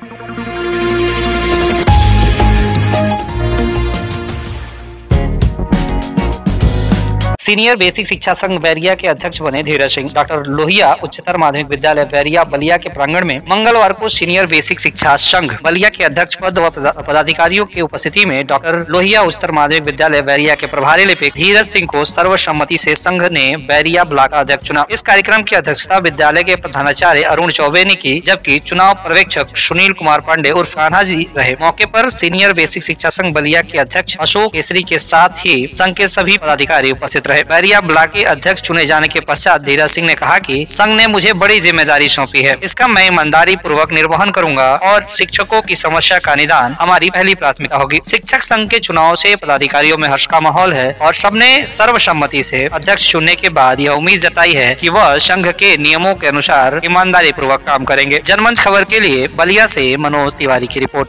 you. Senior basic शिक्षा संघ बैरिया के अध्यक्ष बने धीरज सिंह। डॉक्टर लोहिया उच्चतर माध्यमिक विद्यालय बैरिया बलिया के प्रांगण में मंगलवार को सीनियर बेसिक शिक्षा संघ बलिया के अध्यक्ष पद व पदाधिकारियों की उपस्थिति में डॉक्टर लोहिया उच्चतर माध्यमिक विद्यालय बैरिया के प्रभारी लिपिक धीरज सिंह को सर्वसम्मति से संघ ने बैरिया ब्लॉक अध्यक्ष चुना। इस कार्यक्रम की अध्यक्षता विद्यालय के प्रधानाचार्य अरुण चौबे ने की, जबकि चुनाव पर्यवेक्षक सुनील कुमार पांडे उर्फ़ कान्हा जी रहे। मौके पर सीनियर बेसिक शिक्षा संघ बलिया के अध्यक्ष अशोक केसरी के साथ ही संघ के सभी पदाधिकारी उपस्थित रहे बैरिया ब्लॉक के अध्यक्ष चुने जाने के पश्चात धीरज सिंह ने कहा कि संघ ने मुझे बड़ी ज़िम्मेदारी सौंपी है। इसका मैं ईमानदारी पूर्वक निर्वहन करूँगा और शिक्षकों की समस्या का निदान हमारी पहली प्राथमिकता होगी। शिक्षक संघ के चुनाव से पदाधिकारियों में हर्ष का माहौल है और सबने सर्वसम्मति से अध्यक्ष चुनने के बाद यह उम्मीद जताई है कि वह संघ के नियमों के अनुसार ईमानदारी पूर्वक काम करेंगे। जनमंच खबर के लिए बलिया से मनोज तिवारी की रिपोर्ट।